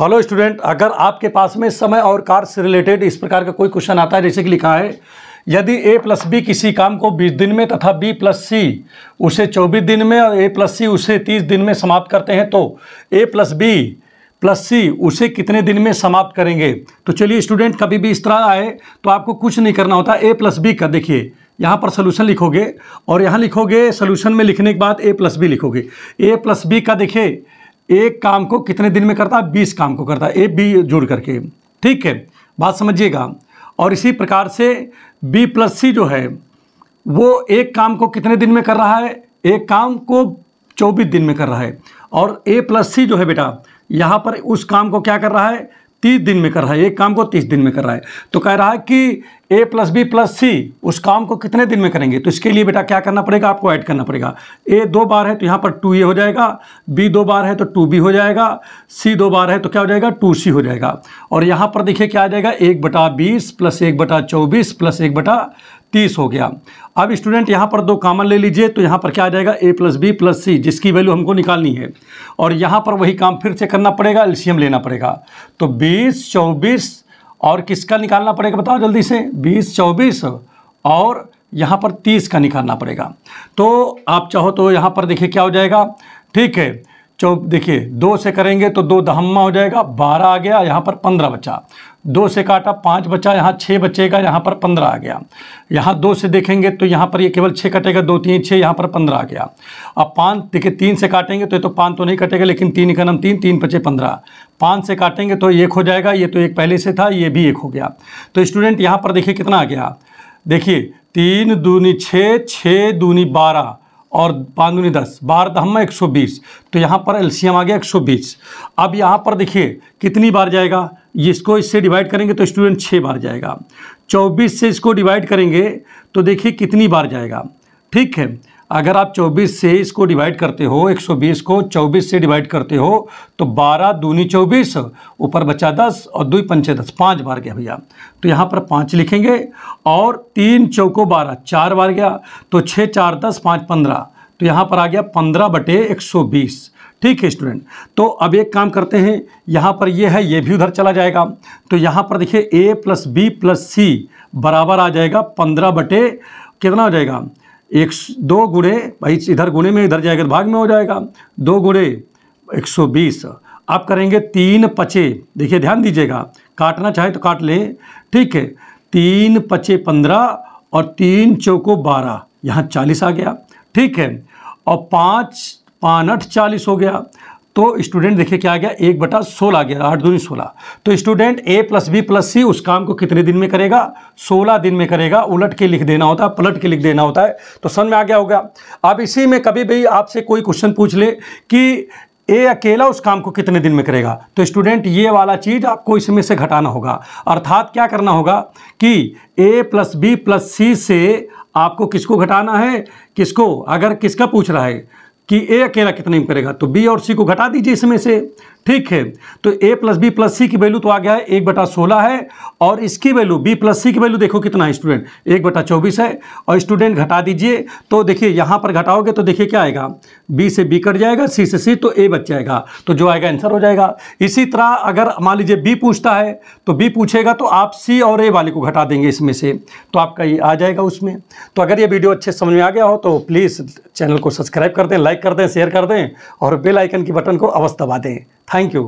Hello student, अगर आपके पास में समय और कार से रिलेटेड इस प्रकार का कोई क्वेश्चन आता है, जैसे कि लिखा है, यदि ए प्लस बी किसी काम को 20 दिन में तथा बी प्लस सी उसे 24 दिन में और ए प्लस सी उसे 30 दिन में समाप्त करते हैं तो A plus B plus C उसे कितने दिन में समाप्त करेंगे? तो चलिए स्टूडेंट, कभी भी इस तरह आए तो आपको कुछ नहीं करना होता। ए प्लस बी का देखिए, यहाँ पर सोल्यूशन लिखोगे, और यहाँ लिखोगे सोल्यूशन में लिखने के बाद ए प्लस बी लिखोगे। ए प्लस बी का देखिए एक काम को कितने दिन में करता है? बीस काम को करता है। ए बी जोड़ करके। ठीक है? बात समझिएगा। और इसी प्रकार से बी प्लस सी जो है, वो एक काम को कितने दिन में कर रहा है? एक काम को चौबीस दिन में कर रहा है। और ए प्लस सी जो है बेटा, यहाँ पर उस काम को क्या कर रहा है? तीस दिन में कर रहा है, एक काम को तीस दिन में कर रहा है। तो कह रहा है कि A plus B plus C उस काम को कितने दिन में करेंगे? तो इसके लिए बेटा क्या करना पड़ेगा? आपको ऐड करना पड़ेगा। ए दो बार है तो यहाँ पर टू ए हो जाएगा बी दो बार है तो टू बी हो जाएगा सी दो बार है तो क्या हो जाएगा? टू सी हो जाएगा। और यहाँ पर देखिए क्या आ जाएगा? एक बटा बीस प्लस एक बटा चौबीस प्लस एक बटा तीस हो गया। अब स्टूडेंट, यहाँ पर दो कामन ले लीजिए तो यहाँ पर क्या आ जाएगा? A plus B plus C जिसकी वैल्यू हमको निकालनी है। और यहाँ पर वही काम फिर से करना पड़ेगा एलसीएम लेना पड़ेगा। तो बीस, चौबीस, और किसका निकालना पड़ेगा बताओ जल्दी से? बीस, चौबीस, और यहाँ पर तीस का निकालना पड़ेगा। तो आप चाहो तो यहाँ पर देखिए क्या हो जाएगा। ठीक है, चौ, देखिए, दो से करेंगे तो दो दहम्मा हो जाएगा, बारह आ गया, यहाँ पर पंद्रह बचा। दो से काटा, पाँच बचा, यहाँ छः बचेगा, यहाँ पर पंद्रह आ गया। यहाँ दो से देखेंगे तो यहाँ पर ये यह केवल छः कटेगा, दो, तीन छः यहाँ पर पंद्रह आ गया। अब पाँच देखिए, तीन से काटेंगे तो ये तो पाँच तो नहीं कटेगा, लेकिन तीन का नाम तीन तीन पचे पंद्रह। पाँच से काटेंगे तो एक हो जाएगा, ये तो एक पहले से था, ये भी एक हो गया। तो स्टूडेंट, यहाँ पर देखिए कितना आ गया। देखिए, तीन दूनी छः छः दूनी बारह, और पाँच दूनी दस बारह दहम्मा एक सौ बीस। तो यहाँ पर एलसीएम आ गया एक सौ बीस। अब यहाँ पर देखिए, कितनी बार जाएगा? इसको इससे डिवाइड करेंगे तो स्टूडेंट छः बार जाएगा। चौबीस से इसको डिवाइड करेंगे तो देखिए कितनी बार जाएगा। ठीक है, अगर आप 24 से इसको डिवाइड करते हो 120 को 24 से डिवाइड करते हो तो 12 दूनी 24 ऊपर बचा 10 और दुई पंचे दस, पाँच बार गया भैया। तो यहाँ पर पाँच लिखेंगे और तीन चौको बारह, चार बार गया तो छः चार दस, पाँच पंद्रह। तो यहाँ पर आ गया पंद्रह बटे एक सौ बीस। ठीक है स्टूडेंट तो अब एक काम करते हैं, यहाँ पर ये है, ये भी उधर चला जाएगा. तो यहाँ पर देखिए A plus B plus C बराबर आ जाएगा, पंद्रह बटे कितना हो जाएगा? एक दो गुणे, भाई, इधर गुणे में, इधर जाएगा तो भाग में हो जाएगा. दो गुणे, एक सौ बीस. आप करेंगे तीन पचे. देखिए, ध्यान दीजिएगा. काटना चाहे तो काट लें. ठीक है, तीन पचे पंद्रह और तीन चौको बारह. यहाँ चालीस आ गया. ठीक है, और पाँच पानठ चालीस हो गया। तो स्टूडेंट देखिए क्या आ गया, एक बटा सोलह आ गया, आठ दूनी सोलह। तो student A plus B plus C उस काम को कितने दिन में करेगा? सोलह दिन में करेगा, उलट के लिख देना होता है, पलट के लिख देना होता है। तो समझ में आ गया होगा। अब इसी में कभी भी आपसे कोई क्वेश्चन पूछ ले कि ए अकेला उस काम को कितने दिन में करेगा? तो स्टूडेंट, ये वाला चीज़ आपको इसमें से घटाना होगा। अर्थात क्या करना होगा कि A plus B plus C से आपको किसको घटाना है? किसको? अगर किसका पूछ रहा है कि ए अकेला कितने में करेगा तो बी और सी को घटा दीजिए इसमें से। ठीक है तो A plus B plus C की वैल्यू तो आ गया है, एक बटा सोलह है, और इसकी वैल्यू बी प्लस सी की वैल्यू देखो कितना है स्टूडेंट एक बटा चौबीस है, और स्टूडेंट घटा दीजिए तो देखिए यहाँ पर घटाओगे तो देखिए क्या आएगा बी से बी कट जाएगा सी से सी तो ए बच जाएगा तो जो आएगा आंसर हो जाएगा। इसी तरह अगर मान लीजिए बी पूछता है तो बी पूछेगा तो आप सी और ए वाले को घटा देंगे इसमें से तो आपका ये आ जाएगा उसमें। तो अगर ये वीडियो अच्छे समझ में आ गया हो तो प्लीज़ चैनल को सब्सक्राइब कर दें लाइक कर दें शेयर कर दें, और बेल आइकन की बटन को अवश्य दबा दें। Thank you